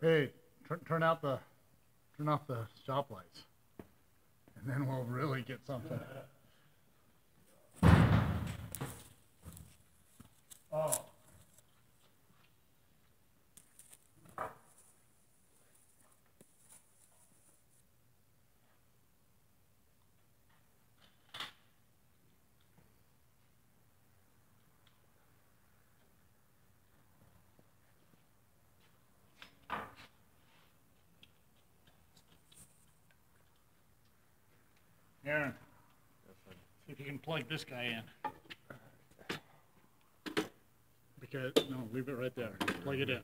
Hey, turn, out the, turn off the shop lights. And then we'll really get something. Aaron, see if you can plug this guy in. Because, no, leave it right there. Plug it in.